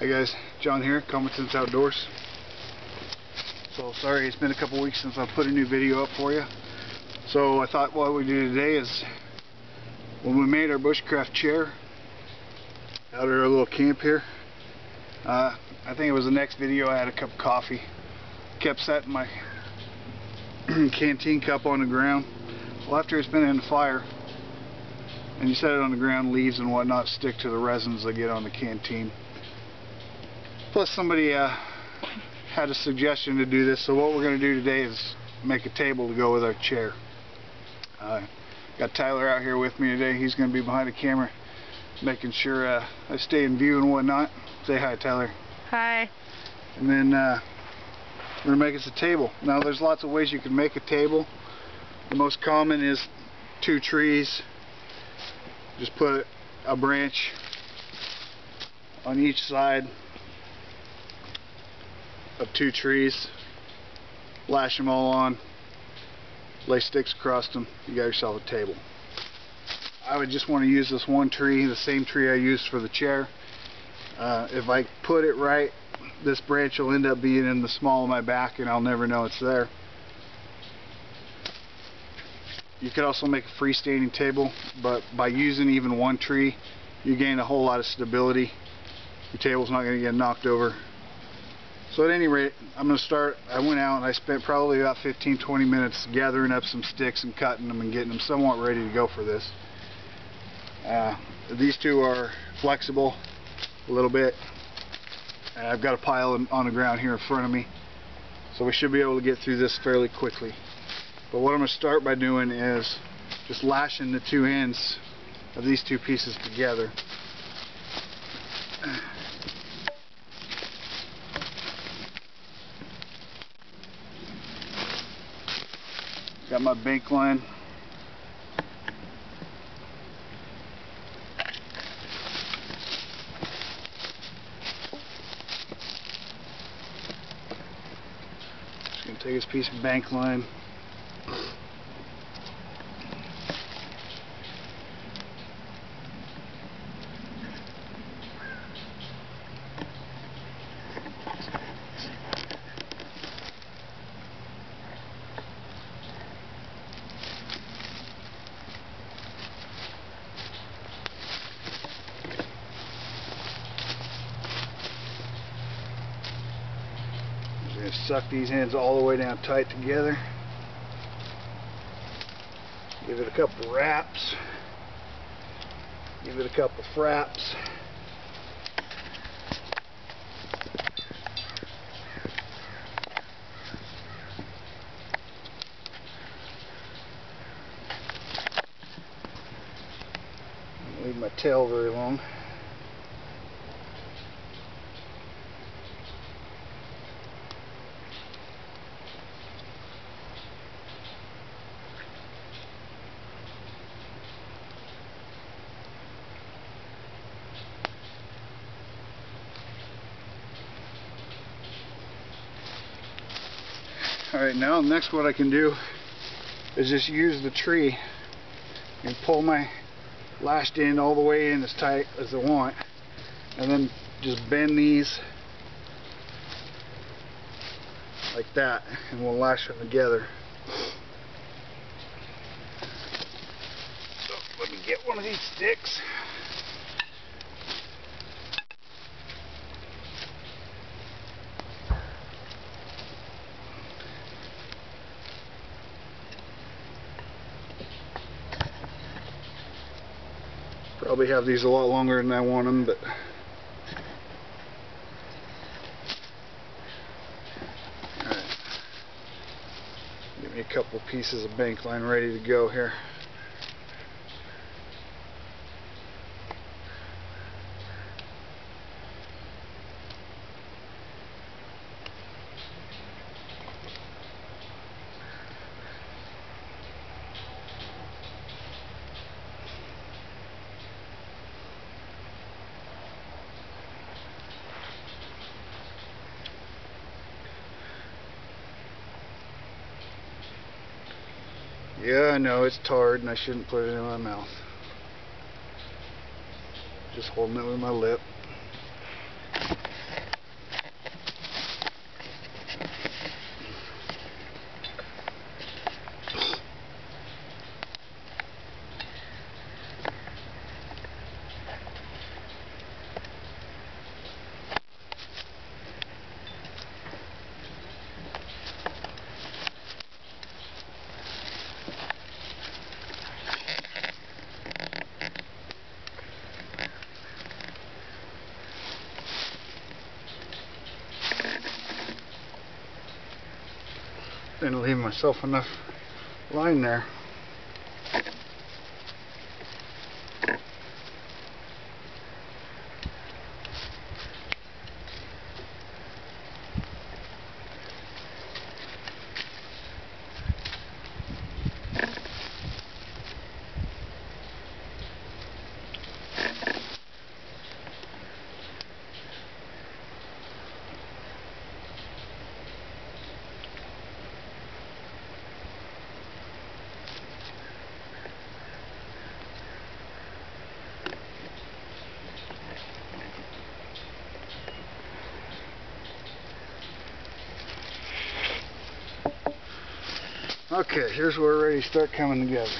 Hi guys, John here, Common Sense Outdoors. So sorry it's been a couple weeks since I've put a new video up for you. So I thought what we do today is when we made our bushcraft chair out at our little camp here, uh, I think it was the next video I had a cup of coffee. Kept setting my canteen cup on the ground. Well after it's been in the fire and you set it on the ground, leaves and whatnot stick to the resins that get on the canteen. Plus somebody uh, had a suggestion to do this, so what we're going to do today is make a table to go with our chair. Uh, got Tyler out here with me today. He's going to be behind the camera making sure uh, I stay in view and whatnot. Say hi, Tyler. Hi. And then uh, we're going to make us a table. Now there's lots of ways you can make a table. The most common is two trees. Just put a branch on each side of two trees, lash them all on, lay sticks across them, you got yourself a table. I would just want to use this one tree, the same tree I used for the chair. Uh, if I put it right, this branch will end up being in the small of my back and I'll never know it's there. You could also make a freestanding table, but by using even one tree, you gain a whole lot of stability. Your table's not going to get knocked over so at any rate, I'm going to start, I went out and I spent probably about 15-20 minutes gathering up some sticks and cutting them and getting them somewhat ready to go for this. Uh, these two are flexible a little bit. And I've got a pile on the ground here in front of me. So we should be able to get through this fairly quickly. But what I'm going to start by doing is just lashing the two ends of these two pieces together. Got my bank line. Just gonna take this piece of bank line. going to suck these ends all the way down tight together. Give it a couple wraps. Give it a couple fraps. leave my tail very long. Alright, now next what I can do is just use the tree and pull my lashed end all the way in as tight as I want and then just bend these like that and we'll lash them together. So let me get one of these sticks. Probably have these a lot longer than I want them, but Alright. Give me a couple pieces of bank line ready to go here. Yeah, I know it's tarred and I shouldn't put it in my mouth. Just holding it with my lip. Didn't leave myself enough line there. Okay, here's where we're ready to start coming together.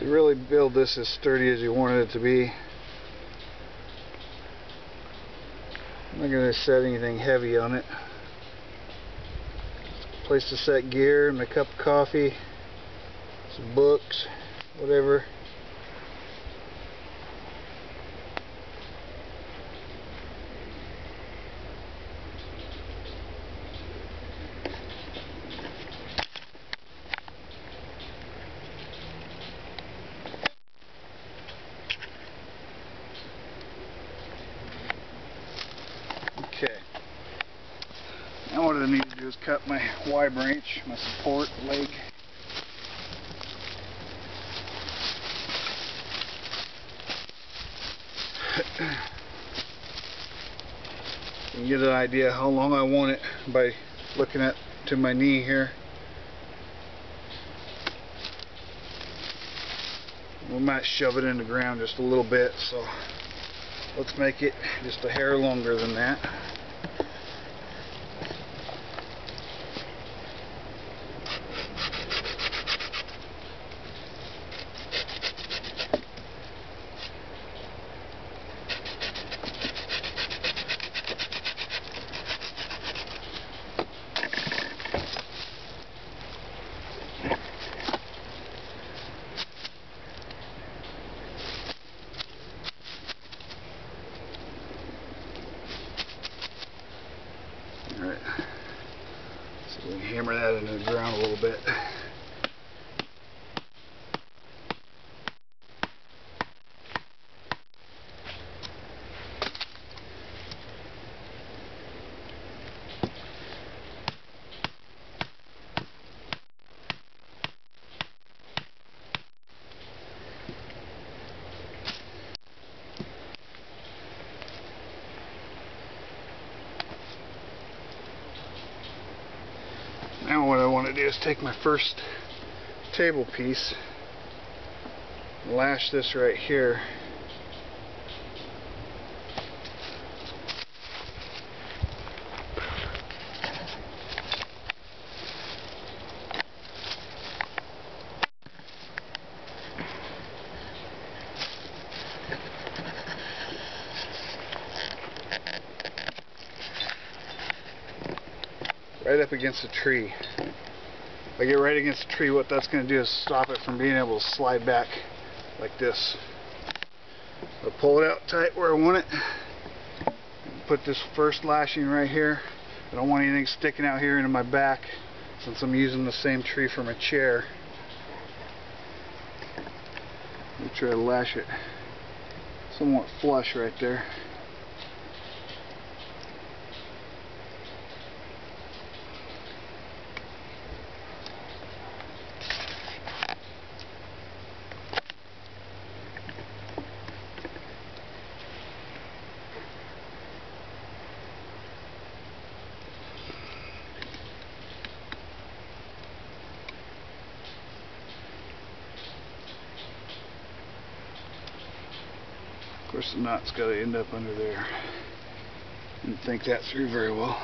You really build this as sturdy as you wanted it to be. I'm not going to set anything heavy on it. Place to set gear, my cup of coffee, some books, whatever. Okay. Now what I need to do is cut my Y branch, my support leg. You can get an idea how long I want it by looking at to my knee here. We might shove it in the ground just a little bit, so let's make it just a hair longer than that. Alright. So we can hammer that into the ground a little bit. Now is take my first table piece, lash this right here. right up against a tree. I get right against the tree, what that's going to do is stop it from being able to slide back like this. I'll pull it out tight where I want it. Put this first lashing right here. I don't want anything sticking out here into my back since I'm using the same tree for my chair. Make sure I lash it somewhat flush right there. The knot's got to end up under there. Didn't think that through very well.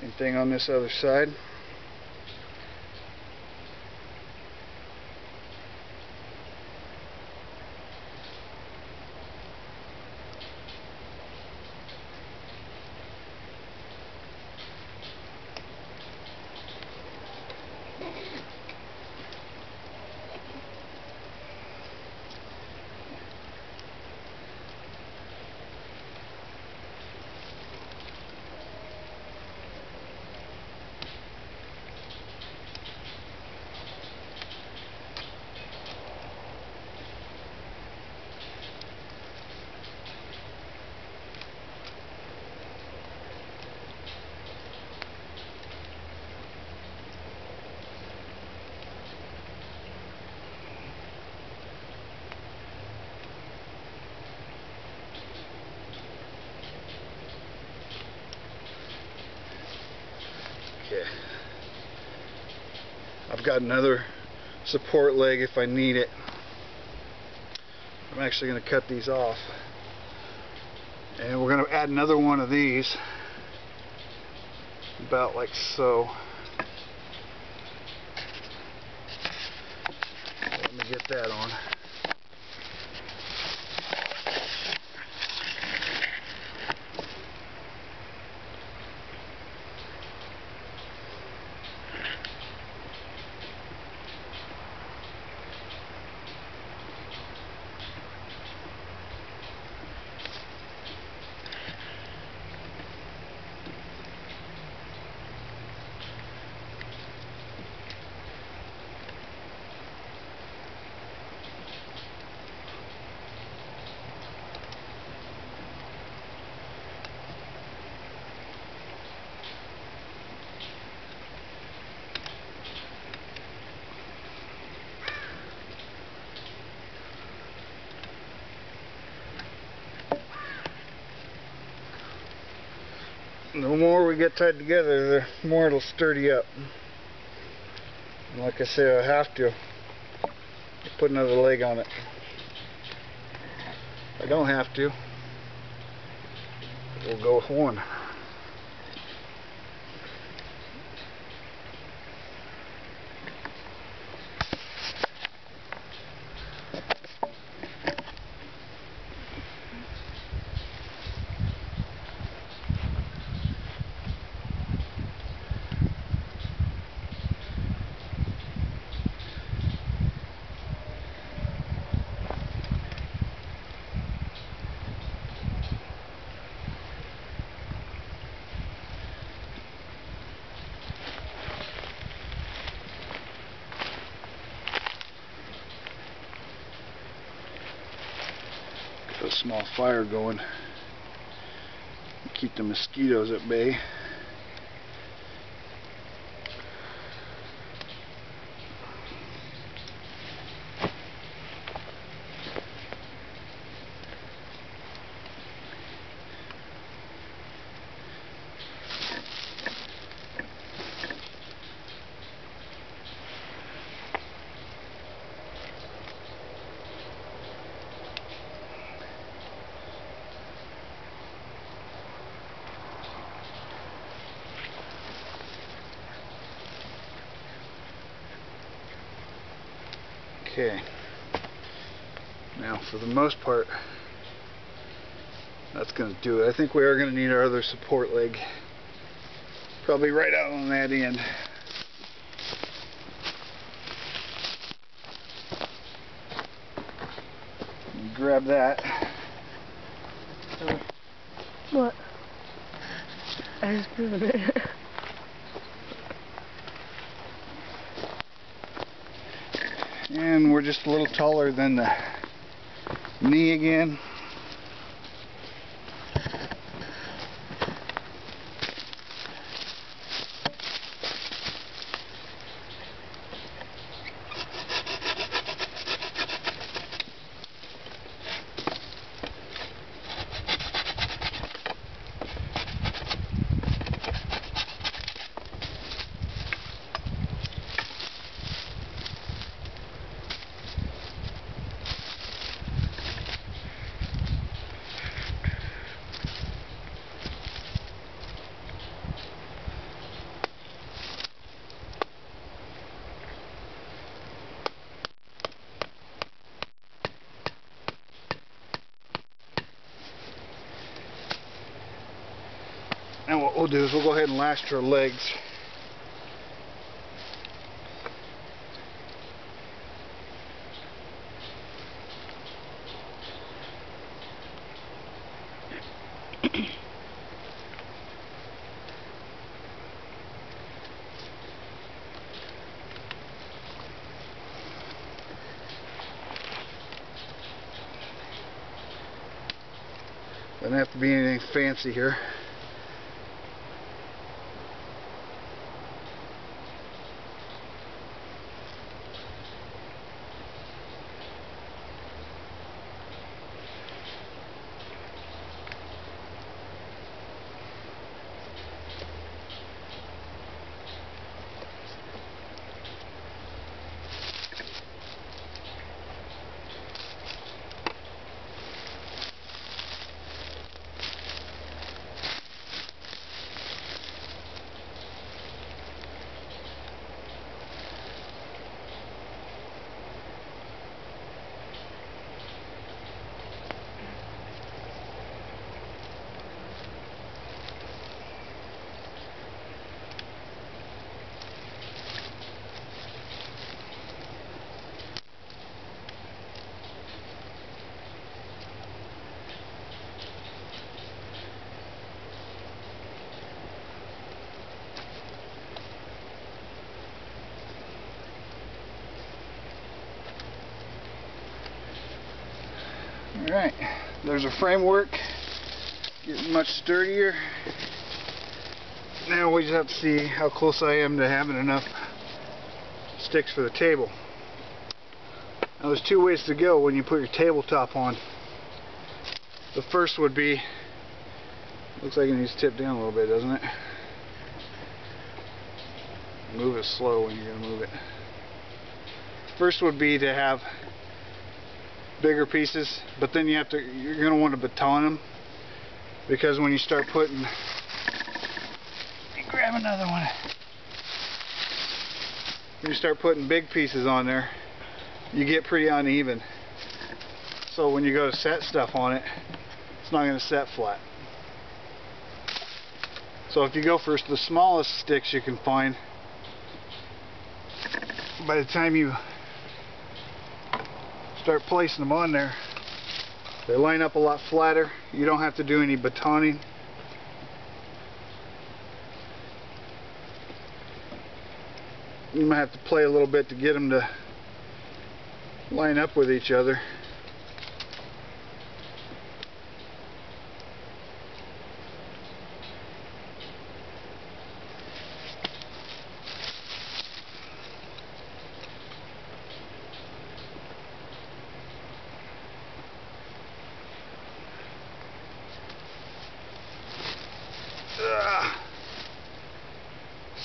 Same thing on this other side. Okay. I've got another support leg if I need it. I'm actually going to cut these off. And we're going to add another one of these. About like so. Let me get that on. the more we get tied together, the more it'll sturdy up. And like I say, I have to put another leg on it. I don't have to, we'll go with one. a small fire going. Keep the mosquitoes at bay. Okay. Now, for the most part, that's going to do it. I think we are going to need our other support leg. Probably right out on that end. Grab that. What? I just proved it. And we're just a little taller than the knee again. We'll do is we'll go ahead and lash her legs. Doesn't have to be anything fancy here. Alright, there's a framework, getting much sturdier. Now we just have to see how close I am to having enough sticks for the table. Now there's two ways to go when you put your tabletop on. The first would be, looks like it needs to tip down a little bit, doesn't it? Move it slow when you're going to move it. First would be to have bigger pieces, but then you have to, you're going to want to baton them because when you start putting, grab another one. When you start putting big pieces on there, you get pretty uneven. So when you go to set stuff on it, it's not going to set flat. So if you go for the smallest sticks you can find, by the time you start placing them on there, they line up a lot flatter. You don't have to do any batoning. You might have to play a little bit to get them to line up with each other.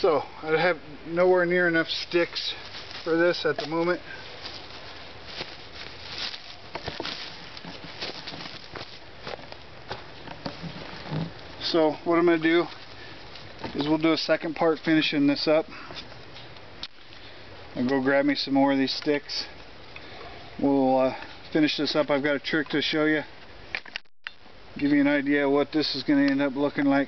So, I have nowhere near enough sticks for this at the moment. So, what I'm going to do is we'll do a second part finishing this up. I'll go grab me some more of these sticks. We'll uh, finish this up. I've got a trick to show you. Give you an idea what this is going to end up looking like.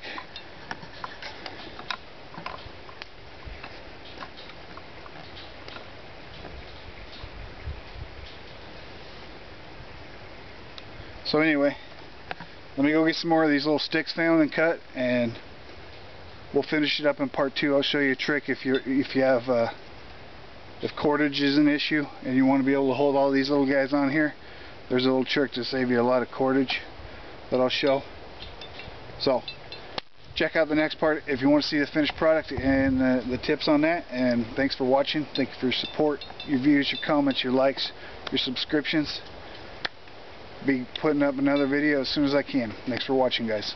So anyway, let me go get some more of these little sticks found and cut, and we'll finish it up in part two. I'll show you a trick if you if you have uh, if cordage is an issue and you want to be able to hold all these little guys on here. There's a little trick to save you a lot of cordage that I'll show. So check out the next part if you want to see the finished product and uh, the tips on that. And thanks for watching. Thank you for your support, your views, your comments, your likes, your subscriptions be putting up another video as soon as I can. Thanks for watching, guys.